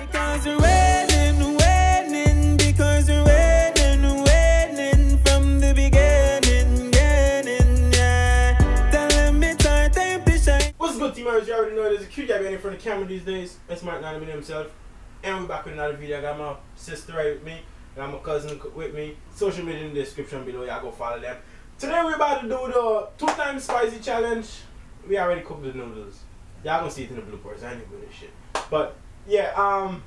Because we're waiting, waiting, because we're waiting, waiting from the beginning, beginning, yeah. Telling me time, time to shine. What's good, teamers? You already know there's a cute guy in front of the camera these days. It's Mark Nanaman himself. And we're back with another video. I got my sister right with me. I got my cousin with me. Social media in the description below. Y'all go follow them. Today we're about to do the two times spicy challenge. We already cooked the noodles. Y'all gonna see it in the bloopers. I ain't good at shit. But yeah, um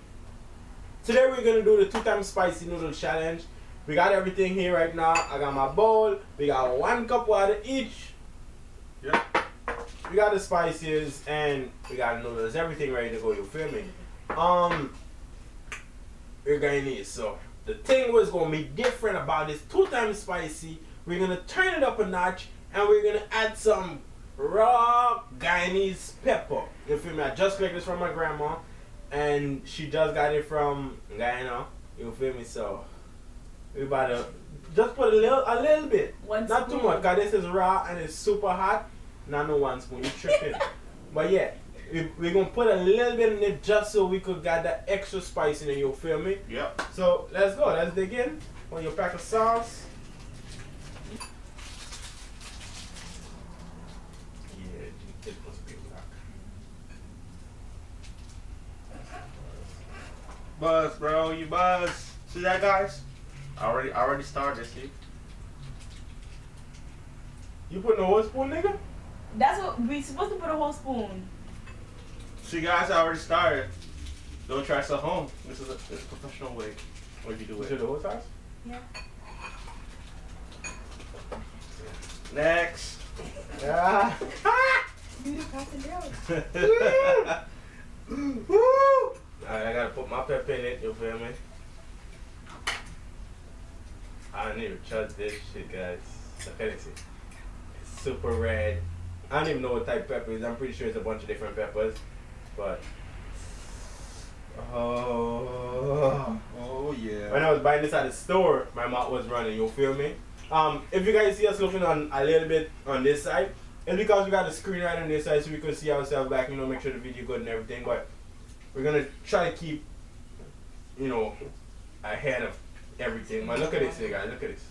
today we're gonna do the two times spicy noodle challenge. We got everything here right now. I got my bowl. We got one cup water each. Yeah. We got the spices and we got noodles, everything ready to go, you feel me? Um we're gonna need so the thing was gonna be different about this two times spicy. We're gonna turn it up a notch and we're gonna add some raw Guyanese pepper. You feel me? I just got this from my grandma and she just got it from Guyana. You feel me? So we about to just put a little a little bit. One Not too much, cause this is raw and it's super hot. Not no one spoon, you tripping. but yeah, we, we're gonna put a little bit in it just so we could get that extra spice in it, you feel me? Yep. So let's go, let's dig in. On your pack of sauce. Yeah, it must be black. Buzz, bro, you buzz. See that, guys? I already, I already started. See? You putting a whole spoon, nigga? That's what we supposed to put a whole spoon. See, guys, I already started. Don't try this at home. This is a, this is a professional way. What you do You it? should the whole sauce? Yeah. Next. Yeah. You do pass it down. Woo! Alright, I gotta put my pepper in it, you feel me? I don't even trust this shit, guys. Look at this. It's super red. I don't even know what type of pepper is. I'm pretty sure it's a bunch of different peppers. But. Oh. Oh yeah. When I was buying this at the store, my mouth was running, you feel me? Um, if you guys see us looking on a little bit on this side, it's because we got the screen right on this side so we can see ourselves back, you know, make sure the video good and everything. But we're gonna try to keep, you know, ahead of everything. But look at this here, guys. Look at this.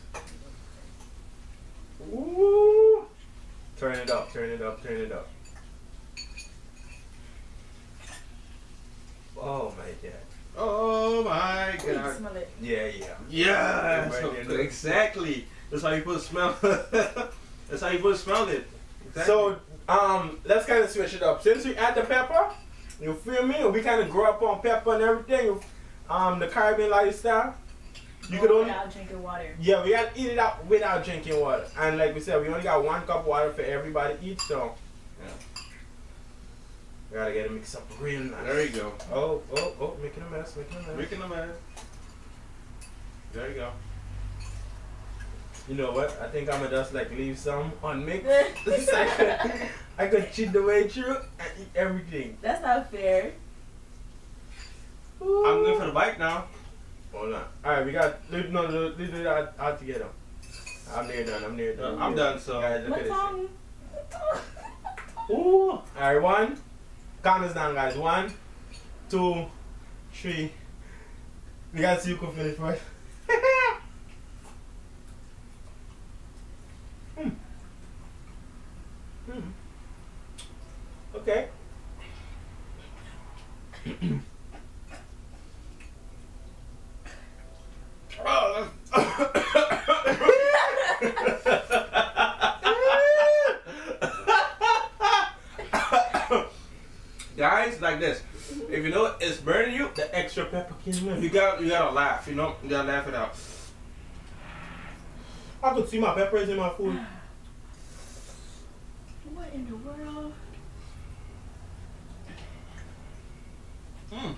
Ooh. Turn it up, turn it up, turn it up. Oh my god. Oh my god. smell it. Yeah, yeah. Yeah. Right there. exactly. That's how you put smell. That's how you put smell it. Exactly. So, um, let's kind of switch it up. Since we add the pepper, you feel me? We kind of grew up on pepper and everything. Um, the Caribbean lifestyle. You could only, Without drinking water. yeah, we had to eat it out without drinking water. And like we said, we only got one cup of water for everybody each, so. Yeah. We gotta get it mixed up real nice. there you go. Oh, oh, oh, making a mess, making a mess. Making a mess. There you go. You know what? I think I'ma just like leave some unmixed. so I, could, I could cheat the way through and eat everything. That's not fair. I'm good for the bike now. Hold on. Alright, we got leave no no, leave it out, out together. I'm near done, I'm near done. I'm near done, so- Guys, look My at this. tongue. Ooh. Alright, one. Count us down guys. One, two, three. We gotta see who can finish first. Okay. Guys, like this. If you know it's burning you, The extra pepper killing me. you got you gotta laugh. You know, you gotta laugh it out. I could see my peppers in my food. What in the world? Mm.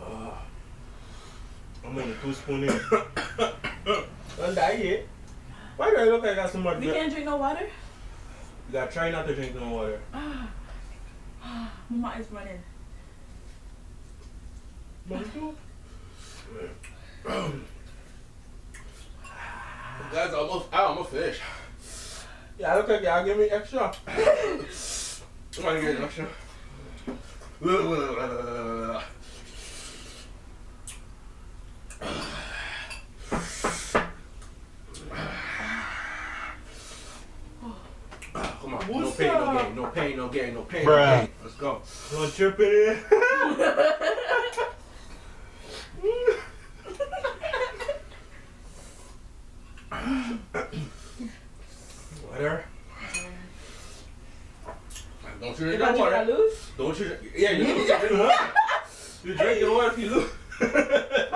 Ah. I'm only two spoon in. Don't die yet. Why do I look like I got so much We can't drink no water? You gotta try not to drink no water. Mama is running. Guys, almost I almost finished. Yeah, I look like y'all give me extra. I'm gonna get an extra. Come on, no What's pain, no gain, no pain, no gain, no pain, Bruh. no gain. Let's go. Don't trip it in. Water. Don't You drink got that you water. lose? Don't you? Yeah, you lose. You drink water. You drink your water if you lose.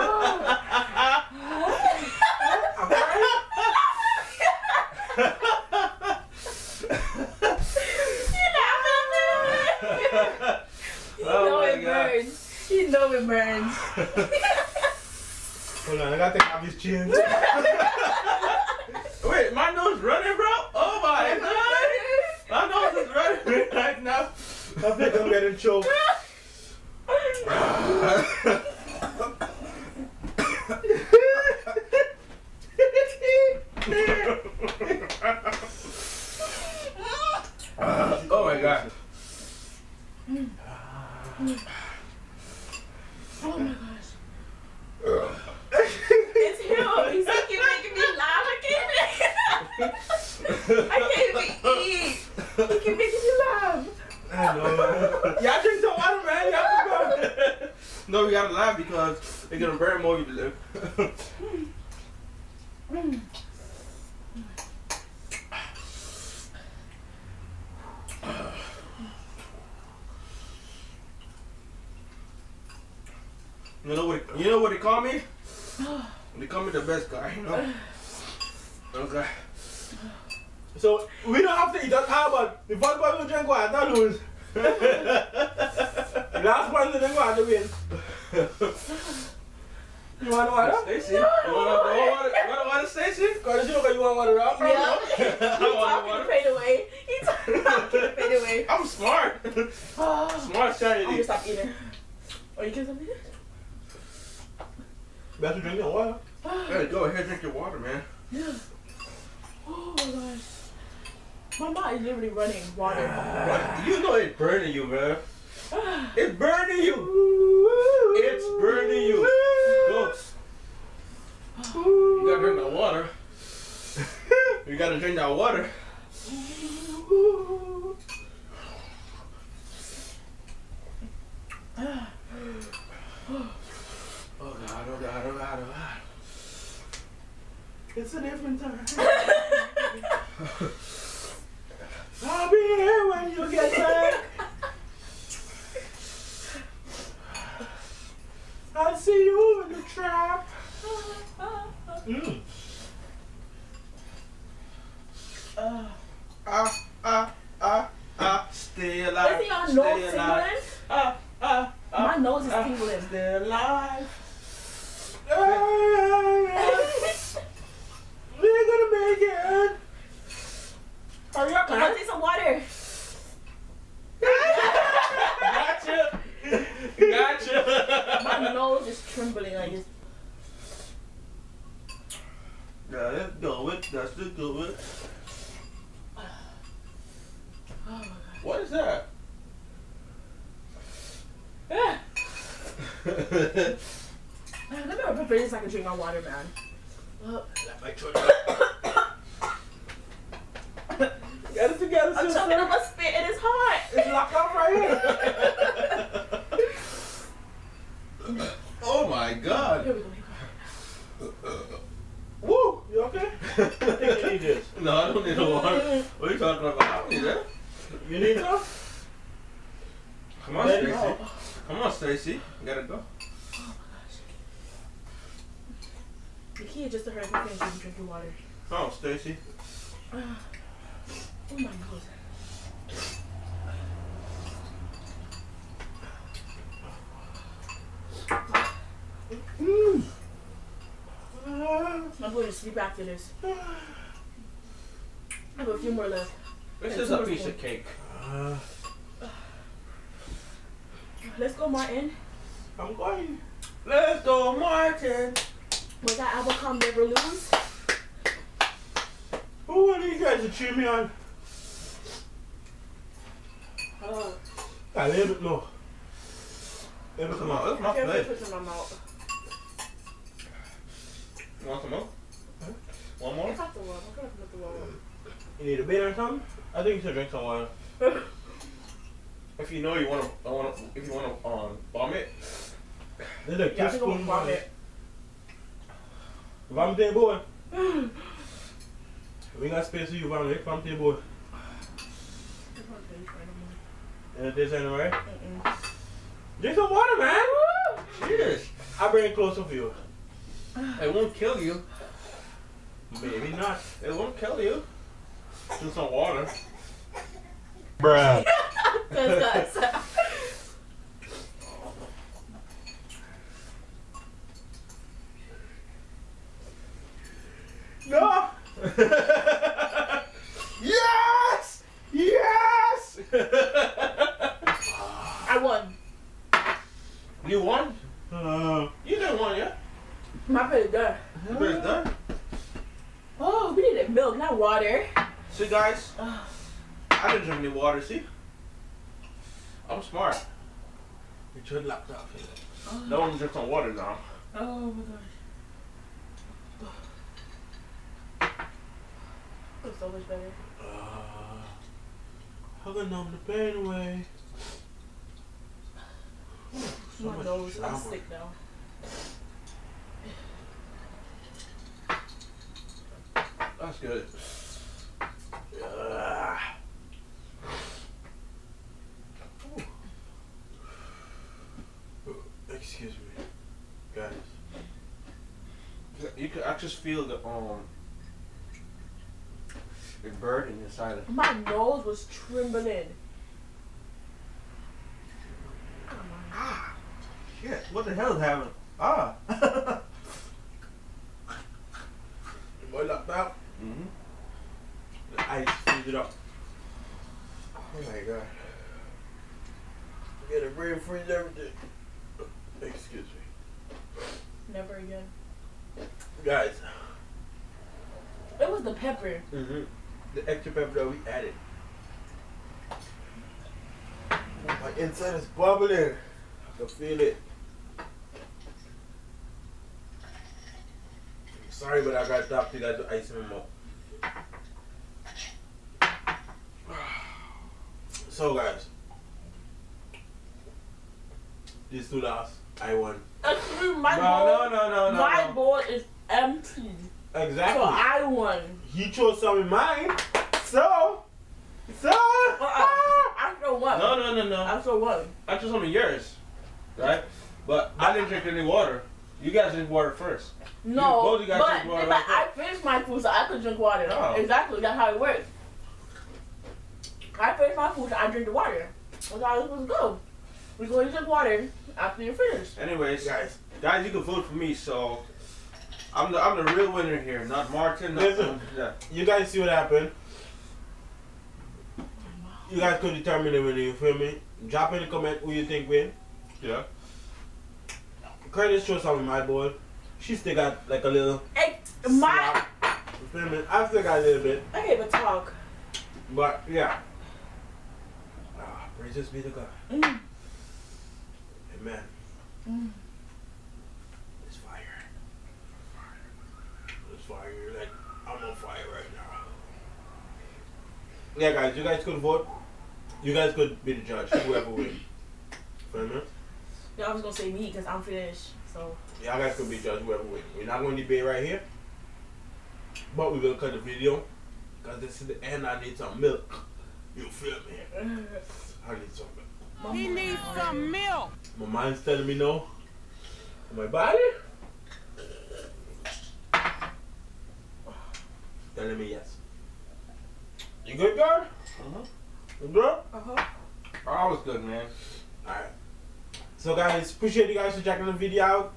You know my it burns. You know it burns. Hold on, I gotta take off his chin. Wait, my nose running, bro? Oh my god! My nose is running right now. I think I'm getting choked. oh my god. Oh my gosh. It's him. He's like, you're making me laugh. I can't even. I can't even eat. He keep making me laugh. I know, man. Y'all drink some water, man. Y'all can go. No, we gotta laugh because they're gonna burn more if you live. You know what? You know what they call me? They call me the best guy. You know. Okay. So we don't have to eat that about the first one who drink water don't lose. the last one to drink water win. You want water? Stacy, you want water? You want water, Stacy? Cause you know you want water right? Yeah. I He's want talking to fade away. He's talking to fade away. I'm smart. Smart, I'm gonna stop eating. Are you getting something? Better drink your water. Hey, go ahead, drink your water, man. Yeah. Oh my gosh. My is literally running water. You know it's burning you, man. It's burning you. It's burning you. Go. You gotta drink that water. You gotta drink that water. Oh God, oh God, oh God, oh God. It's a different time. I'll be here when you get back. I'll see you in the trap. Mm. Uh, Ah, ah, ah, ah. Stay alive. is he on Stay nose alive. tingling? Ah, ah, ah. My nose is ah. tingling. Stay alive. We're gonna make it. Hurry up, Come man. on, take some water. Gotcha. Gotcha. My is trembling like this. Yeah, let's go it. That's the do it. Oh. What is that? Ah. Man, let me prepare this so I can drink my water, man. Uh, Get it together, I'm sister. choking on my spit and it's hot. It's locked up right here. oh my god. Here we go. Woo! You okay? I think you need this. No, I don't need no water. What are you talking about? I don't need that. You need some? Come on, Stacy. Come on, Stacy. You gotta go. The key is just to hurry up and finish and drink water. Oh, Stacy. Oh my nose. To sleep after this. I have a few more left. This Yeah, is a piece more of cake. Uh, Let's go, Martain. I'm going. Let's go, Martain. Was that Abercom never lose? Who are these guys to cheer me on? Oh. A little bit more. Let me Come come on, on. that's I can't plate. put it in my mouth. You want some more? One I more? got the one. I'm gonna put the one. You need a beer or something? I think you should drink some water. If you know you want to, I want to. If you want to um, bomb it, There's a Yeah, I think I'm teaspoon. gonna vomit. Vomit, boy. We got space for you, vomit. Vomit, boy. And it tastes anyway. Mm-mm. Drink some water, man. cheers. I'll bring it closer for you. It won't kill you. Maybe not. It won't kill you. Just some water. Bruh. Cause that's No! yes! Yes! I won. You won. uh, You didn't won yet. My plate is done. You better done. Oh, we needed milk, not water. See, guys, I didn't drink any water. See, I'm smart. you should lock up. No one drinks on water now. Oh my gosh. It's so much better. Uh, how can numb the pain away? So my nose, I'm drama. sick now. That's good. Uh, excuse me, guys. You could. I just feel the um. The bird in inside of. My nose was trembling. Come on. Shit! What the hell is happening? Ah. Boy, locked out. mm-hmm. The ice freeze it up. Oh my god. Get a brain freeze everything. Excuse me. Never again. Guys, It was the pepper. mm-hmm. the extra pepper that we added. My inside is bubbling. I can feel it. Sorry, but I got to doctor got the ice in my mouth. So guys, these two last, I won. Actually, my no, no, no, no, no, my no. bowl is empty. Exactly. So I won. he chose some of mine. So, so. I still won. No, no, no, no. I still won. I chose some of yours, right? But I didn't drink any water. You guys drink water first. No, both you guys but, drink water but like I finished my food so I could drink water. Oh. Exactly, that's how it works. I finish my food, so I drink the water. That's how it's supposed to go. We go to drink water after you're finished. Anyways, Guys, guys, you can vote for me. So I'm the I'm the real winner here, not Martain. Not, Listen. yeah. you guys see what happened? You guys could determine the winner, you feel me? Drop in the comment who you think win. Yeah. Curtis chose some in my bowl. She still got like a little Hey, my. You feel me? I still got a little bit. I can't even talk. But yeah. Ah, praises be to God. Mm. Amen. Mm. It's fire. It's fire. Like I'm on fire right now. Yeah, guys, you guys could vote. You guys could be the judge. Whoever wins. Feel me? Yeah, I was gonna say me because I'm finished. So Y'all guys could be judge whoever wins. We're not going to debate right here, but we will cut the video because this is the end. I need some milk. You feel me? I need some milk. he needs some. Milk. My mind's telling me no. My body telling me yes. You good, girl? Uh-huh. You good? Uh huh. I was good, man. Alright. So guys, appreciate you guys for checking the video out.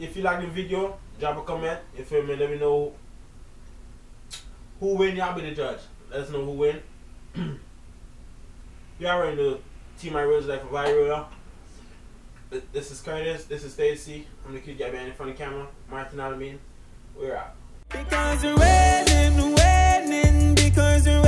If you like the video, drop a comment. If you feel me? Let me know who win. Y'all be the judge. Let us know who win. Y'all already know Team High Rollas Life of Viral. Th- This is Curtis. This is Stacy. I'm the kid guy behind in front of the camera. Martain Alameen. We're out. Because we're winning, winning, because we're